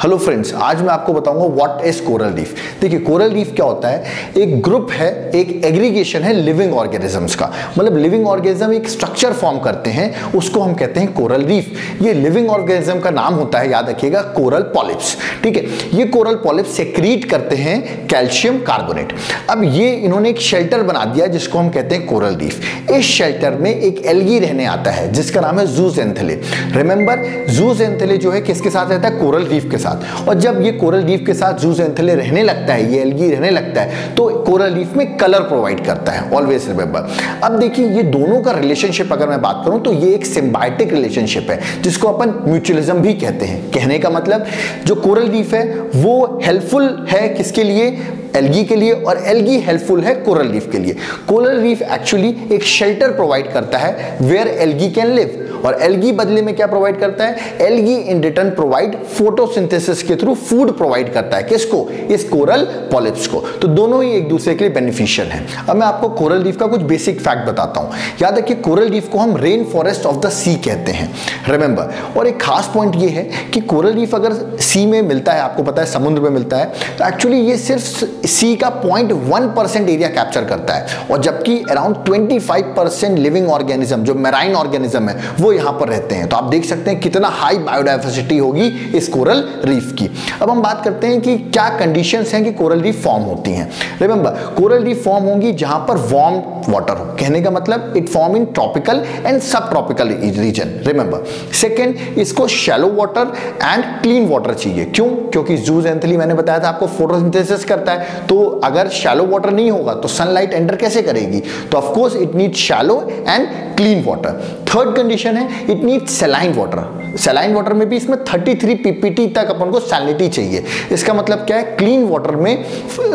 Hello friends आज मैं आपको बताऊँगा व्हाट इज़ कोरल रीफ देखिए कोरल रीफ क्या होता है? एक ग्रुप है, एक एग्रीगेशन है लिविंग ऑर्गेनिजम्स का. मतलब लिविंग ऑर्गेनिज्म एक स्ट्रक्चर फॉर्म करते हैं, उसको हम कहते हैं कोरल रीफ ये लिविंग ऑर्गेनिज्म का नाम होता है, याद रखिएगा कोरल पॉलिप्स ठीक है? ये कोरल पॉलिप्स सेक्रीट करते हैं कैल्शियम कार्बोनेट अब ये इन्होंने एक शेल्टर बना दिया जिसको हम कहते हैं कोरल रीफ इस शेल्टर में एक एलगी रहने आता है, जिसका नाम है zooxanthellae remember zooxanthellae जो है किसके साथ रहता है? कोरल रीफ के साथ और जब ये कोरल रीफ के साथ जूस एंथले रहने लगता है, ये एलगी रहने लगता है तो कोरल रीफ में कलर प्रोवाइड करता है ऑलवेज रिमेंबर अब देखिए, ये दोनों का रिलेशनशिप अगर मैं बात करूँ तो ये एक सिम्बायोटिक रिलेशनशिप है, जिसको अपन म्यूचुअलिज्म भी कहते हैं। कहने का मतलब जो कोरल रीफ है, वो हेल्पफुल है किसके लिए? एल्गी के लिए और एलगी हेल्पफुल है कोरल रीफ के लिए। कोरल रीफ एक्चुअली एक शेल्टर प्रोवाइड करता है वेयर एल्गी कैन लिव और एल्गी बदले में क्या प्रोवाइड करता है? Algae in return provide photosynthesis के थ्रू फ़ूड प्रोवाइड करता है। किसको? इस कोरल पॉलिप्स को। तो दोनों ही एक दूसरे के लिए बेनिफिशियल हैं। अब मैं आपको कोरल रीफ का कुछ बेसिक फैक्ट बताता हूँ। याद रखिए कोरल रीफ को हम rain forest of the sea कहते हैं। रिमेंबर और एक खास पॉइंट ये है कि कोरल रीफ अगर सी में मिलता है, आपको पता है, समुद्र में मिलता है तो एक्चुअली ये सिर्फ़ सी का point one percent area capture करता है। और जबकि around twenty five percent living organism जो मेराइन ऑर्गेनिज्म है, वो यहाँ पर रहते हैं। तो आप देख सकते हैं कितना हाई बायोडाइवर्सिटी होगी इस कोरल रीफ की। अब हम बात करते हैं कि क्या कंडीशन हैं कि कोरल रीफ फॉर्म होती हैं। रिमेंबर कोरल रीफ फॉर्म होंगी जहाँ पर वार्म वाटर हो। कहने का मतलब it form in tropical and subtropical region remember second इसको shallow water and clean water चाहिए। क्यों? क्योंकि जूज एंथली मैंने बताया था, आपको फोटोसिंथेसिस करता है। तो अगर शैलो वाटर नहीं होगा तो सनलाइट एंटर कैसे करेगी? तो of course it need shallow and clean water third condition है it need saline water saline water में भी इसमें 33 पीपीटी तक अपन को सैलिनिटी चाहिए। इसका मतलब क्या है? क्लीन वाटर में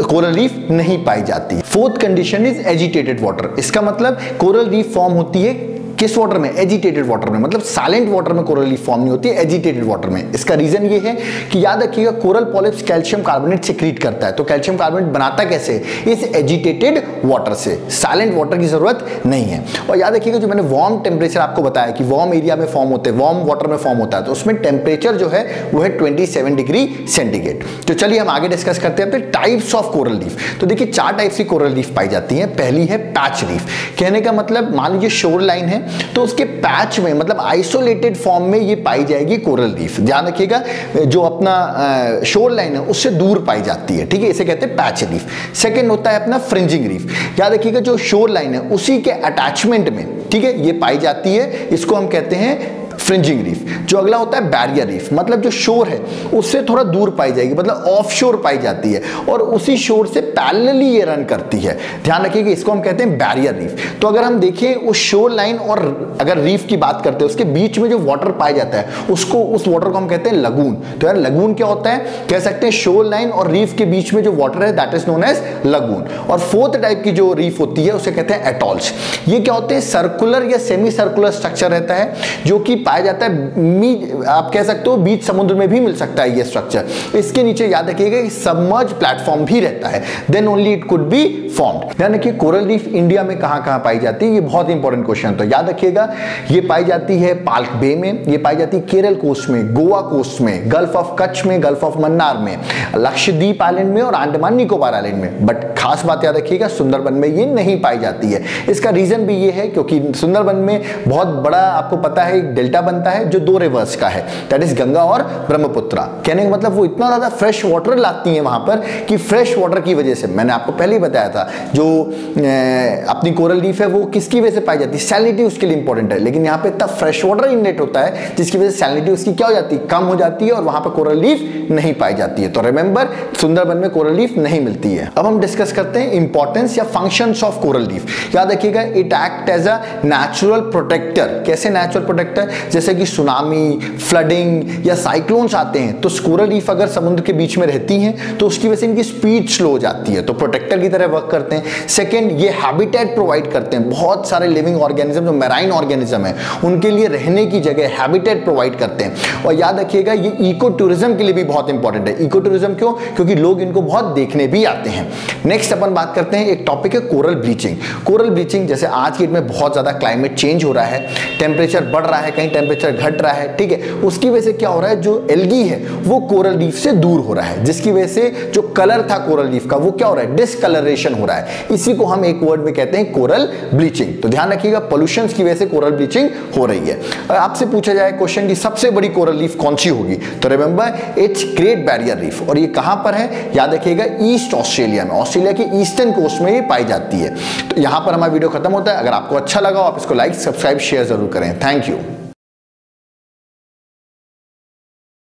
कोरल रीफ नहीं पाई जाती। Fourth condition is agitated water इसका मतलब कोरल रीफ फॉर्म होती है किस वाटर में? एजिटेटेड वाटर में। मतलब साइलेंट वाटर में कोरल लीफ फॉर्म नहीं होती एजिटेटेड वाटर में। इसका रीजन ये है कि याद रखिएगा coral polyps calcium carbonate secrete करता है। तो कैल्शियम कार्बोनेट बनाता कैसे? इस एजिटेटेड वाटर से। साइलेंट वाटर की ज़रूरत नहीं है। और याद रखिएगा, जो मैंने वार्म टेम्परेचर आपको बताया कि वार्म एरिया में फॉर्म होते हैं वार्म वाटर में फॉर्म होता है तो उसमें टेम्परेचर जो है, वो है ट्वेंटी डिग्री सेंटीग्रेड तो चलिए हम आगे डिस्कस करते हैं टाइप्स ऑफ़ कोरल लीफ तो देखिए, चार टाइप्स की कोरल लीफ पाई जाती है। पहली है पैच लीफ कहने का मतलब मान लीजिए शोर लाइन है तो उसके पैच में मतलब आइसोलेटेड फॉर्म में ये पाई जाएगी कोरल रीफ ध्यान रखिएगा, जो अपना शोर लाइन है, उससे दूर पाई जाती है, ठीक है? इसे कहते हैं पैच रीफ सेकेंड होता है अपना फ्रिंजिंग रीफ याद रखिएगा, जो शोर लाइन है, उसी के अटैचमेंट में, ठीक है? ये पाई जाती है, इसको हम कहते हैं फ्रिंजिंग रीफ। जो अगला होता है बैरियर रीफ मतलब जो शोर है, उससे थोड़ा दूर पाई जाएगी मतलब ऑफ़ शोर पाई जाती है, और उसी शोर से पैरेलली ये रन करती है। ध्यान रखिए इसको हम कहते हैं बैरियर रीफ। तो अगर हम देखें उस शोर लाइन और अगर रीफ की बात करते हैं, उसके बीच में जो वाटर पाया जाता है, उसको, उस वाटर को हम कहते हैं लगून। तो यार लगून क्या होता है? कह सकते हैं शोर लाइन और रीफ के बीच में जो वाटर है that is known as lagoon. और फोर्थ टाइप की जो रीफ होती है, उसे कहते हैं एटॉल्स ये क्या होते हैं? सर्कुलर या सेमी सर्कुलर स्ट्रक्चर रहता है, जो कि पाया जाता है आप कह सकते हो, बीच समुद्र में भी मिल सकता है ये स्ट्रक्चर इसके नीचे याद रखिएगा कि सबमर्ज प्लेटफॉर्म भी रहता है. Then only it could be formed यानी कि कोरल रीफ इंडिया में कहाँ कहाँ पाई जाती है, ये बहुत इंपॉर्टेंट क्वेश्चन तो याद रखिएगा, ये पाई जाती है पाल्क बे में, ये पाई जाती है केरल कोस्ट में गोवा कोस्ट में गल्फ ऑफ़ कच्छ में गल्फ ऑफ़ मन्नार में लक्षद्वीप आइलैंड में और अंडमान निकोबार आइलैंड में. बट खास बात याद रखिएगा, सुंदरबन में ये नहीं पाई जाती है। इसका रीजन भी ये है क्योंकि सुंदरबन में बहुत बड़ा आपको पता है, एक डेल्टा बनता है जो दो रिवर्स का है। दैट इज़ गंगा और ब्रह्मपुत्रा। कहने का मतलब वो इतना ज़्यादा फ्रेश वाटर लाती है वहाँ पर कि फ्रेश वाटर की वजह से। मैंने आपको पहले ही बताया था, जो अपनी कोरल रीफ है, वो किसकी वजह से पाई जाती है? सैलिनिटी उसके लिए इंपॉर्टेंट है। लेकिन यहाँ पे इतना फ्रेश वाटर इनलेट होता है, जिसकी वजह से सैलिनिटी उसकी क्या हो जाती है? कम हो जाती है और वहाँ पर कोरल रीफ नहीं पाई जाती है। तो रिमेंबर सुंदरबन में कोरल रीफ नहीं मिलती है। अब हम डिस्कस करते हैं इंपॉर्टेंस या फ़ंक्शन ऑफ़ कोरल रीफ याद रखिएगा it act as a natural protector कैसे नेचुरल प्रोटेक्टर जैसे कि सुनामी फ्लडिंग या साइक्लोन्स आते हैं तो कोरल रीफ अगर समुद्र के बीच में रहती हैं तो उसकी वजह से इनकी स्पीड स्लो हो जाती है तो प्रोटेक्टर की तरह वर्क करते हैं। सेकेंड ये हैबिटेट प्रोवाइड करते हैं। बहुत सारे लिविंग ऑर्गेनिज्म जो मेराइन ऑर्गेनिज्म है, उनके लिए रहने की जगह हैबिटेट प्रोवाइड करते हैं। और याद रखिएगा, ये इको टूरिज़्म के लिए भी बहुत इंपॉर्टेंट है। इको टूरिज़्म क्यों? क्योंकि लोग इनको बहुत देखने भी आते हैं। नेक्स्ट नेक्स्ट अपन बात करते हैं, एक टॉपिक है कोरल ब्लीचिंग कोरल ब्लीचिंग जैसे आज की डेट में बहुत ज़्यादा क्लाइमेट चेंज हो रहा है टेम्परेचर बढ़ रहा है, कहीं टेम्परेचर घट रहा है, ठीक है? उसकी वजह से क्या हो रहा है, जो एल्गी है, वो कोरल रीफ से दूर हो रहा है। जिसकी वजह से जो कलर था कोरल रीफ का, वो क्या हो रहा है? डिसकलरेशन हो रहा है। इसी को हम एक वर्ड में कहते हैं कोरल ब्लीचिंग तो ध्यान रखिएगा पोल्यूशन की वजह से कोरल ब्लीचिंग हो रही है। आपसे पूछा जाए क्वेश्चन की सबसे बड़ी कोरल रीफ कौन सी होगी? तो remember it's great barrier reef और ये कहाँ पर है? याद रखिएगा ईस्ट ऑस्ट्रेलिया में। ऑस्ट्रेलिया ईस्टर्न कोस्ट में ही पाई जाती है। तो यहाँ पर हमारा वीडियो खत्म होता है। अगर आपको अच्छा लगा आप इसको लाइक सब्सक्राइब शेयर ज़रूर करें। Thank you